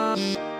you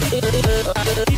Thank you.